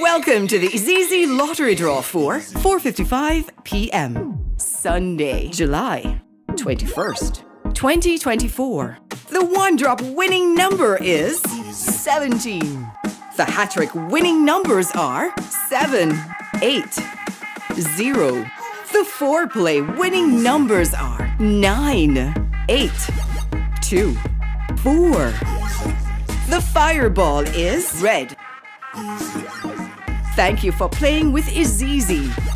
Welcome to the Easy Lottery Draw for 4:55 p.m. Sunday, July 21st, 2024. The one-drop winning number is 17. The HaTTrik winning numbers are 7, 8, 0. The four-play winning numbers are 9, 8, 2, 4. The fireball is red. Thank you for playing with IZIZZI.